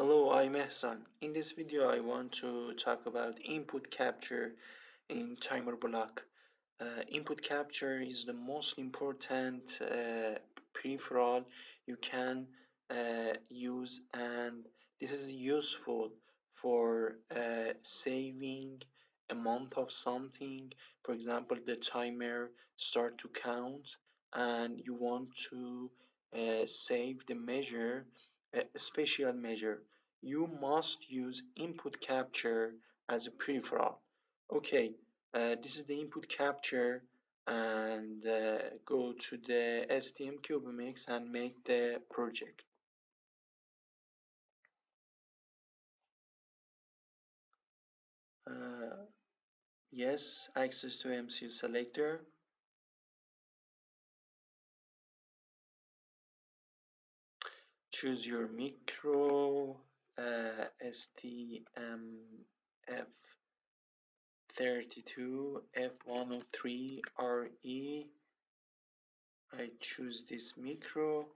Hello, I'm Ehsan. In this video, I want to talk about input capture in timer block. Uh, input capture is the most important uh, peripheral you can uh, use and this is useful for uh, saving a amount of something. For example, the timer start to count and you want to uh, save the measure, a special measure. You must use input capture as a peripheral. Okay, uh, this is the input capture and uh, go to the STM CubeMX and make the project. Uh, yes, access to MCU selector. Choose your micro, uh, STMF 32 F103 RE. I choose this micro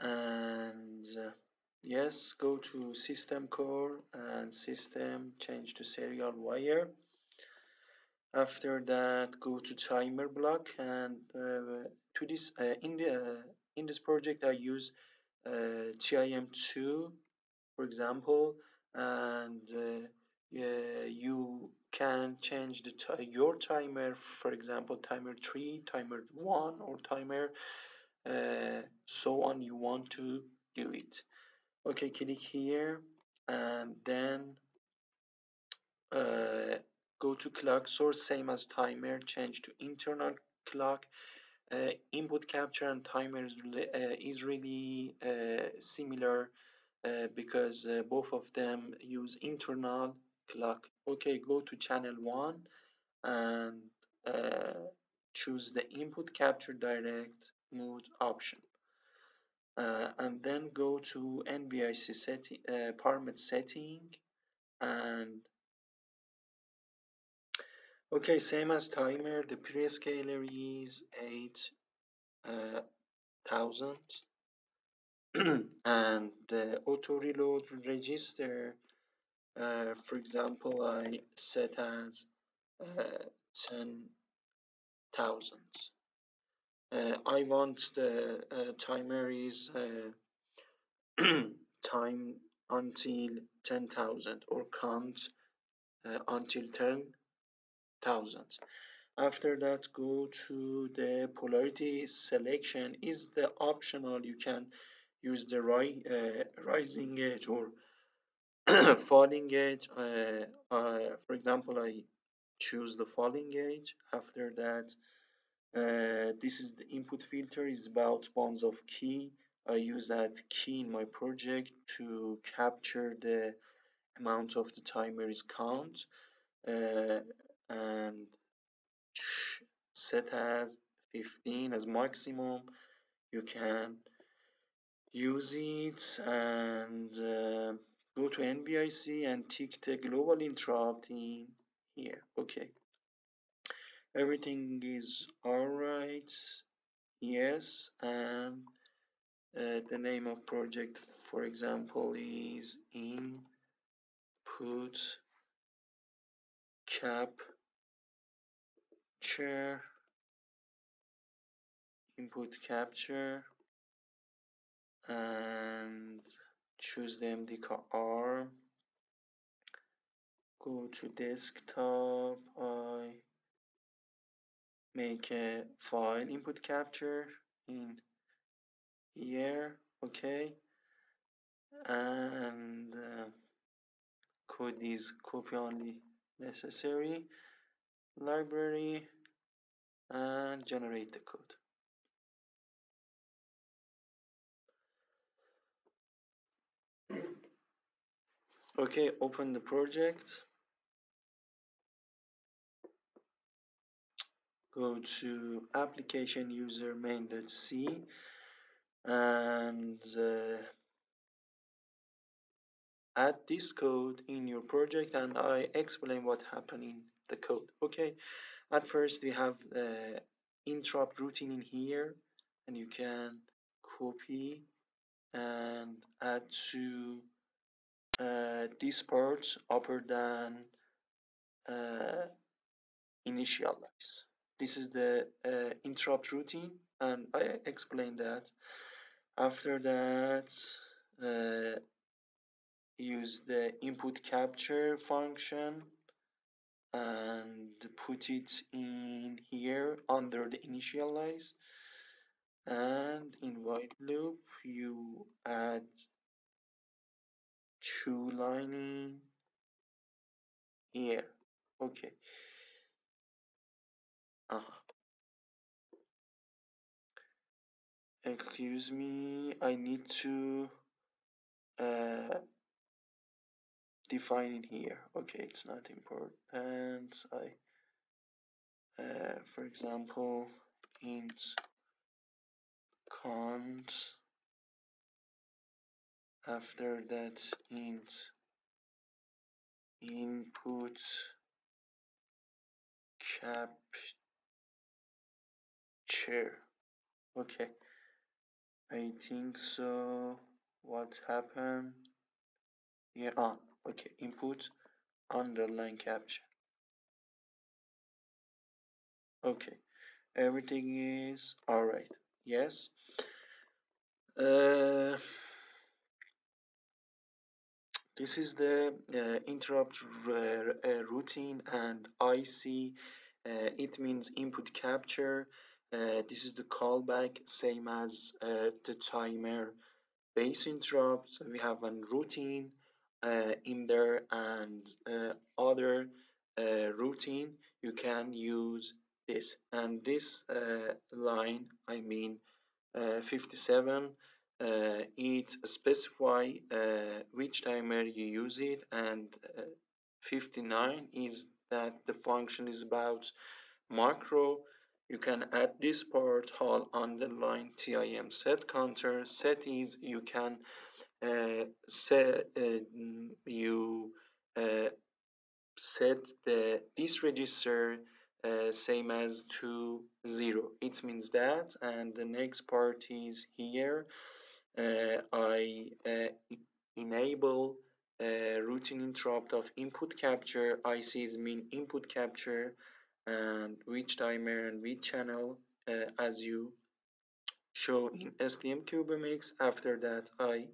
and uh, yes, go to system core and system change to serial wire. After that, go to timer block and uh, to this uh, in the in this project I use uh, TIM2 for example and uh, you can change the your timer for example timer 3 timer 1 or timer uh, so on you want to do it. Okay click here and then uh, go to clock source same as timer change to internal clock uh, input capture and timer is, uh, is really uh, similar uh, because uh, both of them use internal clock. Okay, go to channel 1 and uh, choose the input capture direct mode option. And then go to NVIC setting, parameter setting and Okay, same as timer, the prescaler is 8000 uh, and the auto reload register, uh, for example, I set as uh, 10,000. Uh, I want the uh, timer is uh, time until 10,000 or count until 10 thousands. After that, go to the polarity selection is the optional. You can use the ri uh, rising edge or falling edge. Uh, uh, for example, I choose the falling edge. After that, uh, this is the input filter is about bonds of key. I use that key in my project to capture the amount of the timer is count. Uh, and set as 15 as maximum. You can use it and uh, go to NVIC and tick the global interrupt in here. Okay. Everything is alright. Yes and uh, the name of project for example is input capture input capture and choose the MD arm go to desktop I make a file input capture in here okay. And uh, code is copy only necessary. Library and generate the code. Okay open the project. Go to application user main.c and uh, add this code in your project and I explain what happened in the code. Okay at first we have the interrupt routine in here and you can copy and add to uh, this part upper than uh, initialize. This is the uh, interrupt routine and I explained that. After that, uh, use the input capture function and put it in here under the initialize. And in while loop you add true lining here. Okay. Uh -huh. excuse me I need to uh, define it here. Okay it's not important. I uh, for example int cons after that int input capture. Okay I think so. What happened? On ah, okay input underline capture okay everything is all right. Yes. Uh, this is the uh, interrupt uh, routine and IC uh, it means input capture. Uh, this is the callback same as uh, the timer. Base interrupt we have a routine in there and uh, other uh, routine you can use this. And this uh, line I mean uh, 57 uh, it specify uh, which timer you use it. And uh, 59 is that the function is about macro. You can add this part HAL underline tim set counter. Set is you can uh, set uh, you uh, set the this register same as to zero. It means that and the next part is here. I enable uh, routine interrupt of input capture. ICs mean input capture and which timer and which channel uh, as you show in STM Cubemix. After that I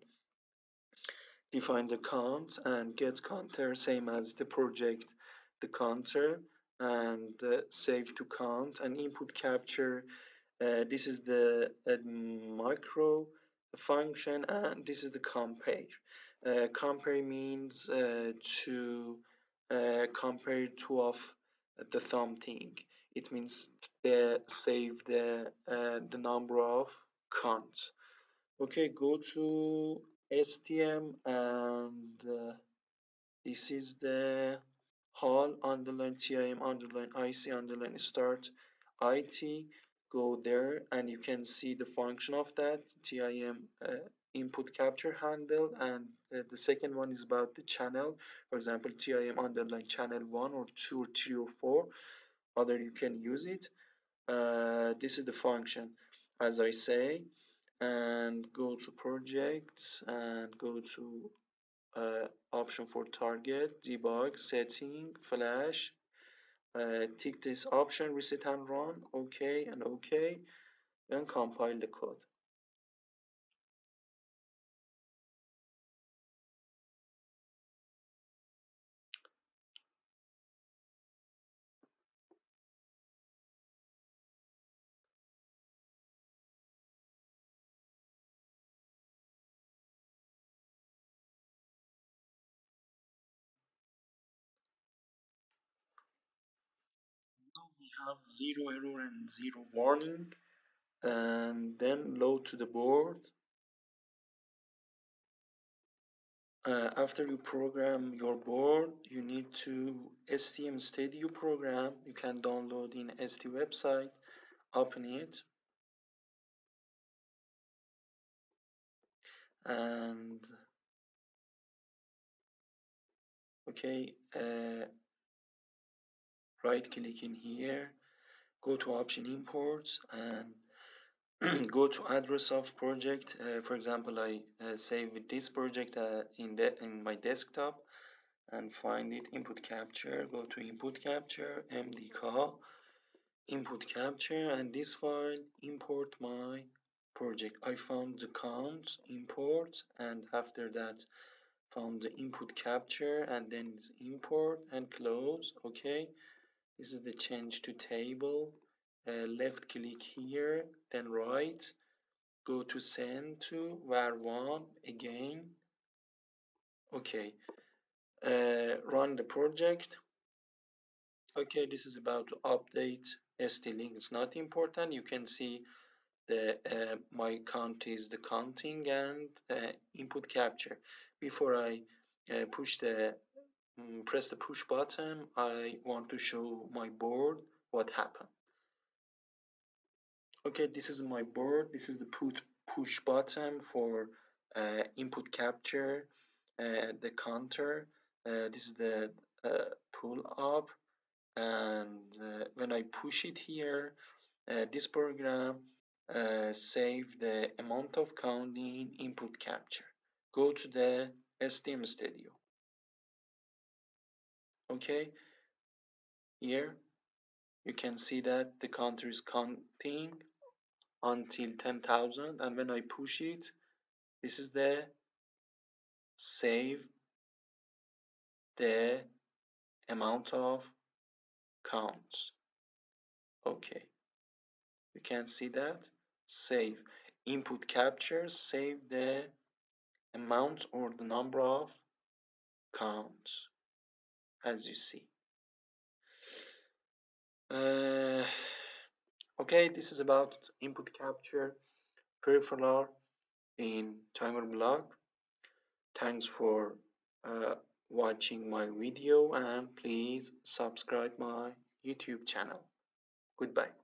define the count and get counter same as the project the counter and uh, save to count and input capture. Uh, this is the uh, macro function and this is the compare. Uh, compare means uh, to uh, compare two of the something. It means save the the number of counts. Okay go to STM and uh, this is the HAL underline TIM underline IC underline start IT go there and you can see the function of that TIM uh, input capture handle. And uh, the second one is about the channel. For example TIM underline channel 1 or 2 or 3 or 4 other you can use it. Uh, this is the function. As I say and go to projects and go to uh, option for target debug setting flash. Uh, tick this option reset and run okay and okay then compile the code have zero error and zero warning and then load to the board. Uh, after you program your board you need to STM Studio program. You can download in ST website open it. And okay uh, right click in here go to option imports and go to address of project. Uh, for example I uh, save this project uh, in the in my desktop and find it input capture go to input capture mdk input capture and this file import my project. I found the count import and after that found the input capture and then import and close okay this is the change to table. Uh, left click here then right. Go to send to var1 again. Okay. Uh, run the project. Okay this is about to update st-link it's not important. You can see the uh, my count is the counting and uh, input capture. Before I uh, push the press the push button. I want to show my board what happened. Okay this is my board. This is the put push button for uh, input capture uh, the counter. Uh, this is the uh, pull up. And uh, when I push it here uh, this program save the amount of counting input capture. Go to the STM studio okay? Here you can see that the counter is counting until 10,000 and when I push it this is the save the amount of counts. Okay. You can see that? Save. Input capture save the amount or the number of counts as you see. Uh, okay this is about input capture peripheral in timer block. Thanks for uh, watching my video and please subscribe my youtube channel. Goodbye